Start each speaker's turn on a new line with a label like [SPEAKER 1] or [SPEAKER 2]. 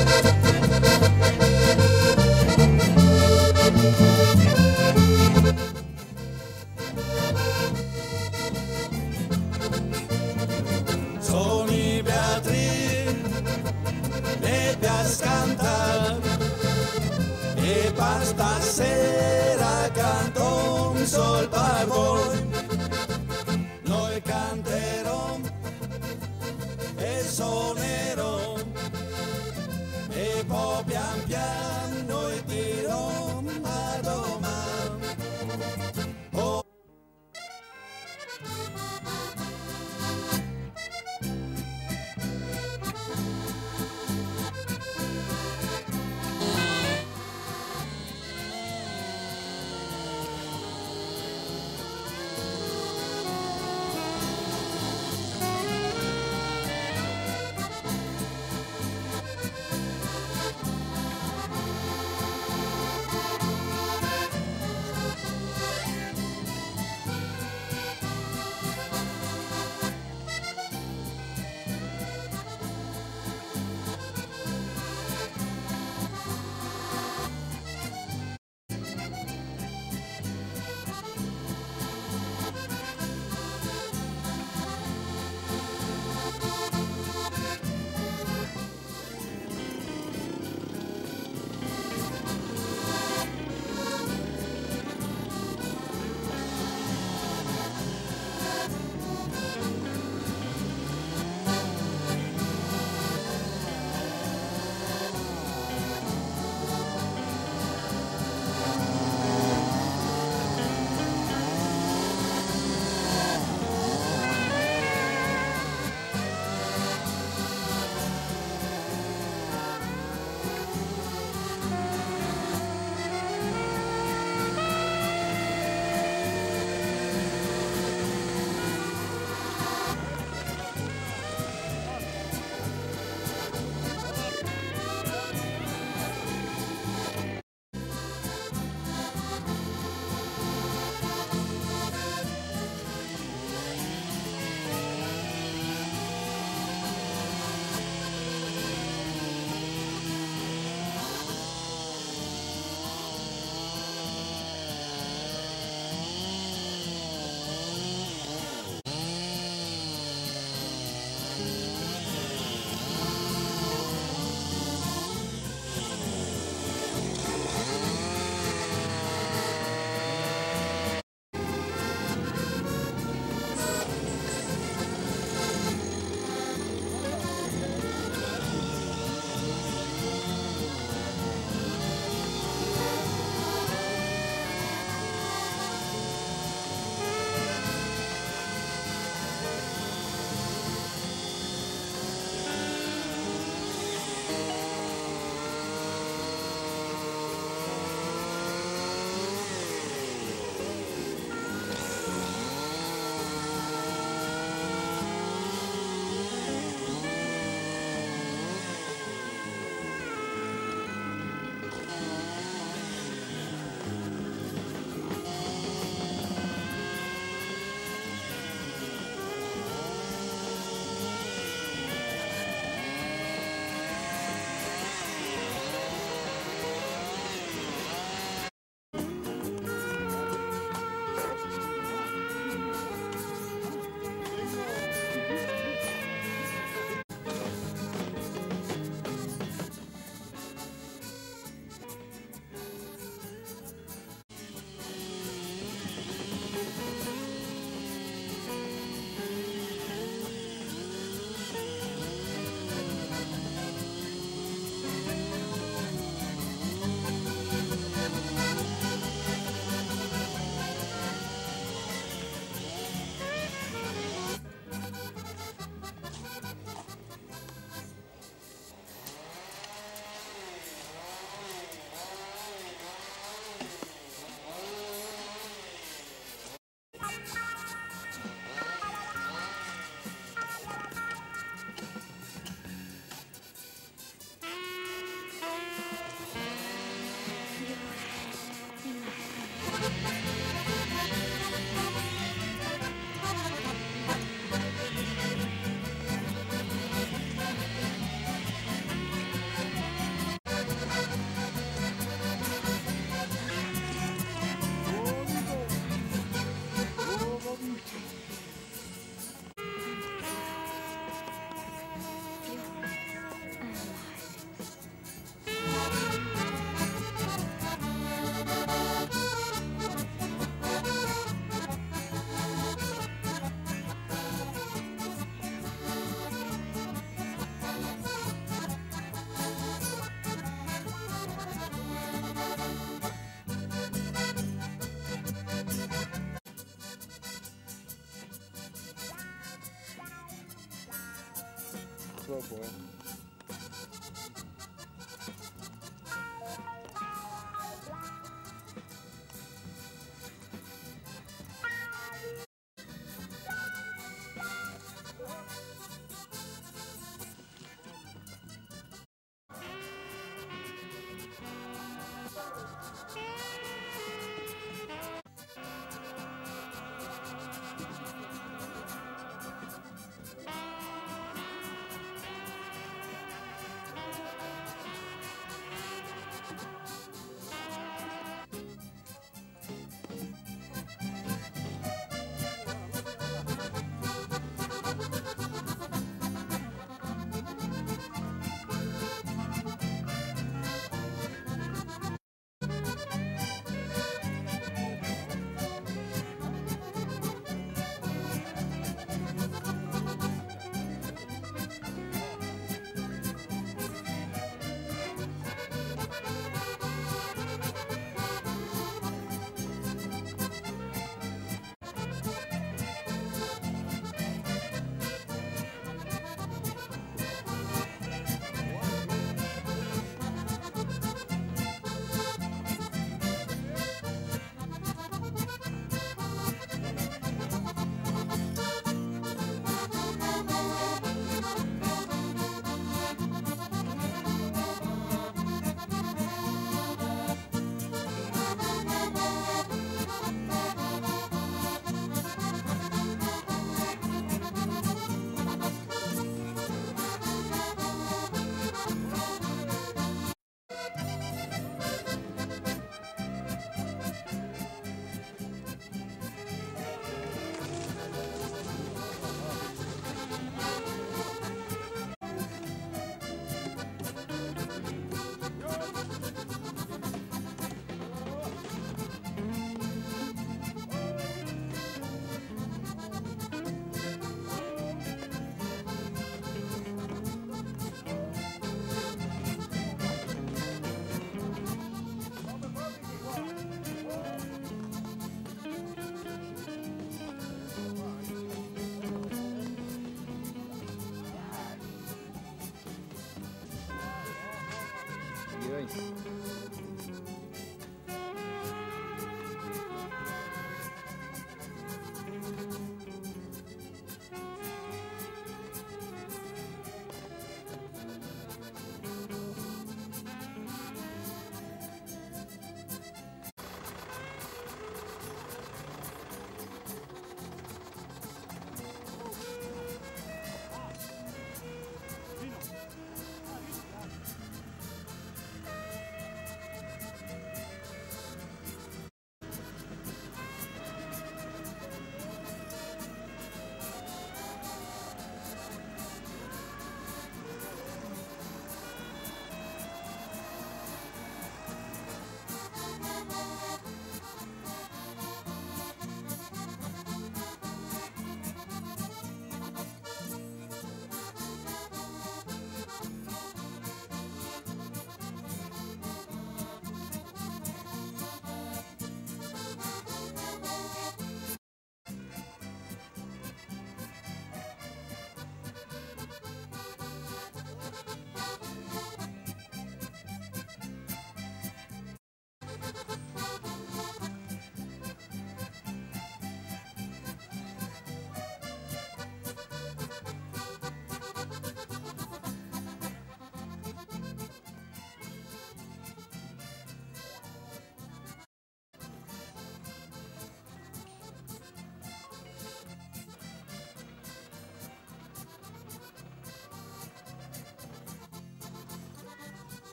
[SPEAKER 1] Sony
[SPEAKER 2] slow boy. Yun.